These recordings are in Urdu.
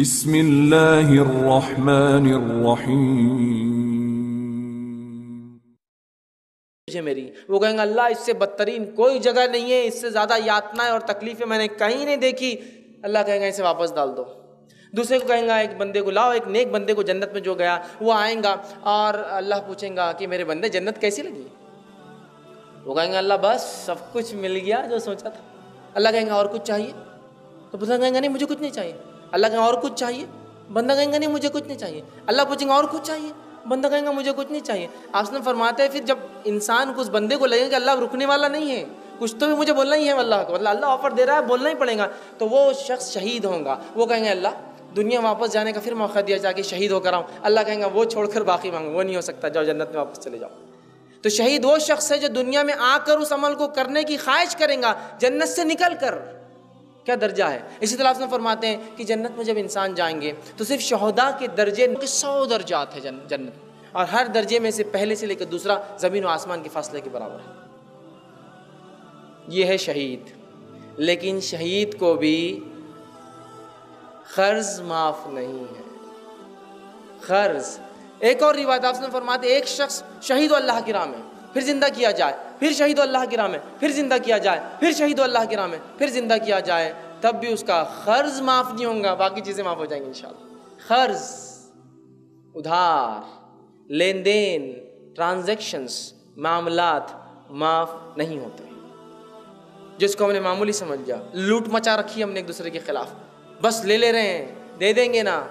بسم الله الرحمن الرحيم. مجھے میری، وہ کہیں گے اللہ، اس سے بدترین کوئی جگہ نہیں ہے، اس سے زیادہ یاتنائیں اور تکلیفیں میں نے کہیں نہیں دیکھی۔ اللہ کہیں گا اسے واپس ڈال دو۔ دوسرے کو کہیں گا ایک بندے کو لاؤ، ایک نیک بندے کو جنت میں جو گیا، وہ آئیں گا اور اللہ پوچھیں گا کہ میرے بندے جنت کیسی لگی؟ وہ کہیں گے اللہ، بس سب کچھ مل گیا جو سوچا تھا۔ اللہ کہیں گا اور کچھ چاہیے؟ تو بندہ کہیں گا نہیں، مجھے کچھ نہیں چاہیے۔ اللہ کہیں اور کچھ چاہیے؟ بندہ کہیں گا نہیں مجھے کچھ نہیں چاہیے۔ اللہ پوچھیں گا اور کچھ چاہیے؟ بندہ کہیں گا مجھے کچھ نہیں چاہیے۔ آپ نے فرماتے ہیں، پھر جب انسان کو اس بندے کو لگے کہ اللہ رکنے والا نہیں ہے، کچھ تو بھی مجھے بولنا ہی ہے اللہ کو۔ اللہ اللہ آفر دے رہا ہے، بولنا ہی پڑے گا۔ تو وہ شخص شہید ہوں گا۔ وہ کہیں گے، اللہ، دنیا واپس جانے کا پھر موقع دیا جا کے شہید ہو کر آؤں۔ اللہ کہیں گا، وہ چھوڑ کر باقی مانگو وہ نہیں ہو سکتا، جاؤ جنت میں واپس چلے جاؤ۔ تو شہید وہ شخص ہے جو دنیا میں آ کر اس عمل کو کرنے کی خواہش کریں گا، جنت سے نکل کر۔ کیا درجہ ہے؟ اسی طرح سے فرماتے ہیں کہ جنت میں جب انسان جائیں گے تو صرف شہدا کے درجے سو درجات ہے جنت اور ہر درجے میں سے پہلے سے لے کر دوسرا زمین و آسمان کے فاصلے کے برابر ہے۔ یہ ہے شہید۔ لیکن شہید کو بھی قرض معاف نہیں ہے۔ قرض۔ ایک اور روایت آپ نے فرماتے ایک شخص شہید و اللہ کی راہ میں پھر زندہ کیا جائے، پھر شہید و اللہ کی راہ میں، پھر زندہ کیا جائے، پھر شہید و اللہ کی راہ میں، پھر زندہ کیا جائے، تب بھی اس کا قرض معاف نہیں ہوگا باقی چیزیں معاف ہو جائیں گی انشاءاللہ۔ قرض ادھار، لین دین، ٹرانزیکشنز، معاملات معاف نہیں ہوتے۔ جس کو ہم نے معمولی سمجھ جا لوٹ مچا رکھی ہم نے ایک دوسرے کے خلاف۔ بس لے لے رہے ہیں، دے دیں گے نا۔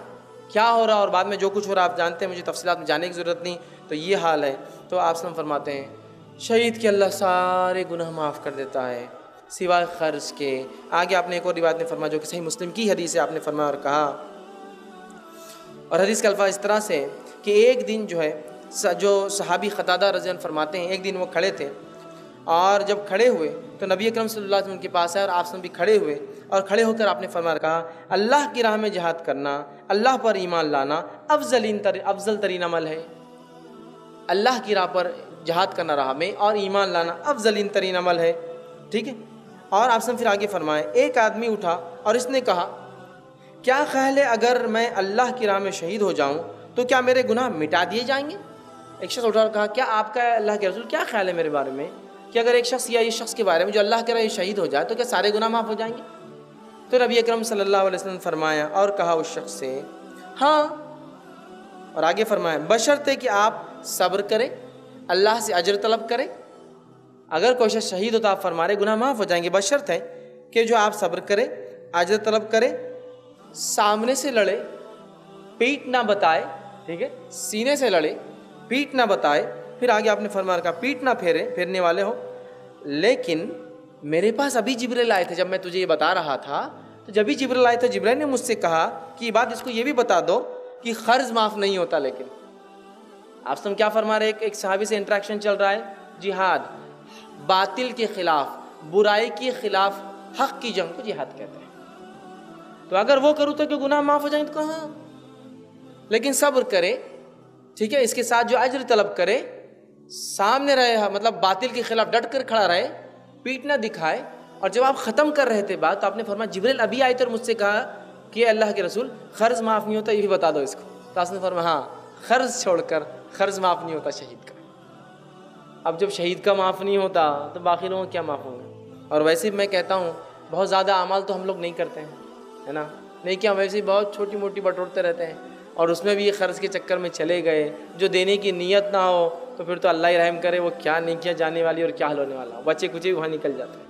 کیا ہو رہا اور بعد میں جو کچھ ہو رہا، آپ جانتے ہیں، مجھے تفصیلات میں جانے کی ضرورت نہیں۔ تو یہ حال ہے۔ تو آپ سلم فرماتے ہیں، شہید کے اللہ سارے گناہ معاف کر دیتا ہے سوائے قرض کے۔ آگے آپ نے ایک اور روایت نے فرمایا جو کہ صحیح مسلم کی حدیث ہے آپ نے فرمایا اور کہا۔ اور حدیث کا الفاظ اس طرح سے کہ ایک دن جو ہے، جو صحابی خطادہ رضی اللہ فرماتے ہیں، ایک دن وہ کھڑے تھے۔ اور جب کھڑے ہوئے تو نبی اکرم صلی اللہ علیہ وسلم کے پاس آئے اور آپ بھی کھڑے ہوئے۔ اور کھڑے ہو کر آپ نے فرمایا کہا، اللہ کی راہ میں جہاد کرنا، اللہ پر ایمان لانا افضل تر افضل ترین عمل ہے۔ اللہ کی راہ پر جہاد کرنا راہ میں اور ایمان لانا افضل ترین عمل ہے۔ ٹھیک ہے؟ اور آپ سے پھر آگے فرمائے ایک آدمی اٹھا اور اس نے کہا، کیا خیال ہے اگر میں اللہ کی راہ میں شہید ہو جاؤں، تو کیا میرے گناہ مٹا دیے جائیں گے؟ ایک شخص اٹھا اور کہا، کیا آپ کا اللہ کے رسول، کیا خیال ہے میرے بارے میں کہ اگر ایک شخص یا اس شخص کے بارے میں جو اللہ کے رہے شہید ہو جائے، تو کیا سارے گناہ معاف ہو جائیں گے؟ تو نبی اکرم صلی اللہ علیہ وسلم فرمایا اور کہا اس شخص سے ہاں۔ اور آگے فرمایا بشرط کہ آپ صبر کریں اللہ سے اجر طلب کریں اگر کوئی شخص شہید ہو تو آپ فرما رہے گناہ معاف ہو جائیں گے۔ بشرط ہے کہ جو آپ صبر کریں اجر طلب کریں سامنے سے لڑے، پیٹ نہ بتائے، ٹھیک ہے، سینے سے لڑے، پیٹ نہ بتائے، پھر آگے آپ نے فرمایا کہا پیٹ نہ پھیرے، پھیرنے والے ہو لیکن میرے پاس ابھی جبریل آئے تھے، جب میں تجھے یہ بتا رہا تھا، تو جب بھی جبریل آئے تھے جبریل نے مجھ سے کہا کہ یہ بات اس کو یہ بھی بتا دو کہ قرض معاف نہیں ہوتا، لیکن آپ سم کیا فرما رہے ایک صحابی سے انٹریکشن چل رہا ہے۔ جہاد، باطل کے خلاف، برائی کے خلاف، حق کی جنگ کو جہاد کہتے ہیں۔ تو اگر وہ کروں تو کہ گناہ معاف ہو جائیں تو کہاں؟ لیکن صبر کرے ٹھیک ہے؟ اس کے ساتھ جو اجر طلب کرے سامنے رہے ہاں، مطلب باطل کے خلاف ڈٹ کر کھڑا رہے، پیٹ نہ دکھائے۔ اور جب آپ ختم کر رہے تھے بات، تو آپ نے فرمایا، جبریل ابھی آئے تھے اور مجھ سے کہا کہ اللہ کے رسول قرض معاف نہیں ہوتا یہ بھی بتا دو اس کو۔ تو آپ نے فرمایا ہاں قرض چھوڑ کر قرض معاف نہیں ہوتا شہید کا۔ اب جب شہید کا معاف نہیں ہوتا تو باقی لوگوں کیا معاف ہوں گے؟ اور ویسے میں کہتا ہوں، بہت زیادہ اعمال تو ہم لوگ نہیں کرتے ہیں، ہے نا؟ نہیں کیا ویسے ہی بہت چھوٹی موٹی بٹورتے رہتے ہیں اور اس میں بھی یہ قرض کے چکر میں چلے گئے۔ جو دینے کی نیت نہ ہو تو پھر تو اللہ ہی رحم کرے، وہ کیا نہیں کیا جانے والی اور کیا حل ہونے والا۔ بچے کچھ ہی وہاں نکل جاتے ہیں۔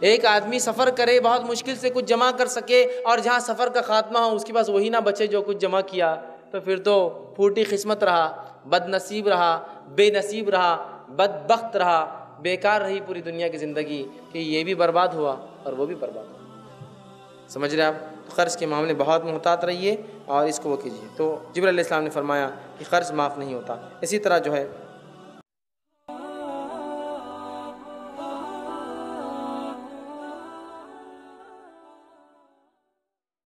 ایک آدمی سفر کرے، بہت مشکل سے کچھ جمع کر سکے اور جہاں سفر کا خاتمہ ہو، اس کے پاس وہی نہ بچے جو کچھ جمع کیا۔ تو پھر تو پھوٹی قسمت رہا بد نصیب رہا، بے نصیب رہا بد بخت رہا، بیکار رہی پوری دنیا کی زندگی کہ یہ بھی برباد ہوا اور وہ بھی برباد ہوا۔ سمجھ رہے آپ؟ قرض کے معاملے بہت محتاط رہیے اور اس کو وہ کیجیے۔ تو جبر علیہ السلام نے فرمایا کہ قرض معاف نہیں ہوتا۔ اسی طرح جو ہے